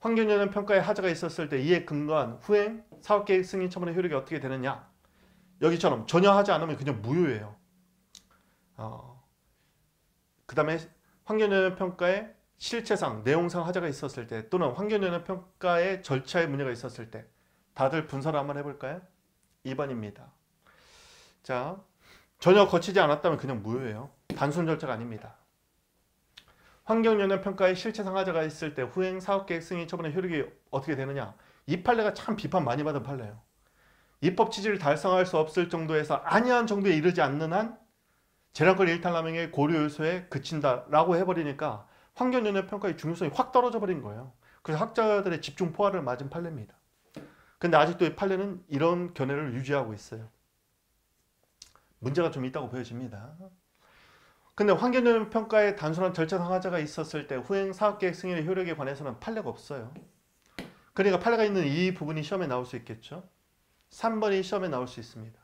환경영향 평가에 하자가 있었을 때 이에 근거한 후행 사업계획 승인 처분의 효력이 어떻게 되느냐? 여기처럼 전혀 하지 않으면 그냥 무효예요. 어, 그 다음에 환경영향 평가에 실체상 내용상 하자가 있었을 때 또는 환경영향 평가의 절차에 문제가 있었을 때 다들 분석을 한번 해볼까요? 2번입니다. 자, 전혀 거치지 않았다면 그냥 무효예요. 단순 절차가 아닙니다. 환경영향 평가에 실체 상 하자가 있을 때 후행 사업계획 승인 처분의 효력이 어떻게 되느냐? 이 판례가 참 비판 많이 받은 판례예요. 입법 취지를 달성할 수 없을 정도에서 아니한 정도에 이르지 않는 한 재량권 일탈남용의 고려 요소에 그친다라고 해버리니까 환경영향 평가의 중요성이 확 떨어져 버린 거예요. 그래서 학자들의 집중 포화를 맞은 판례입니다. 근데 아직도 이 판례는 이런 견해를 유지하고 있어요. 문제가 좀 있다고 보여집니다. 근데 환경영향 평가에 단순한 절차 상 하자가 있었을 때 후행 사업계획 승인의 효력에 관해서는 판례가 없어요. 그러니까 판례가 있는 이 부분이 시험에 나올 수 있겠죠. 3번이 시험에 나올 수 있습니다.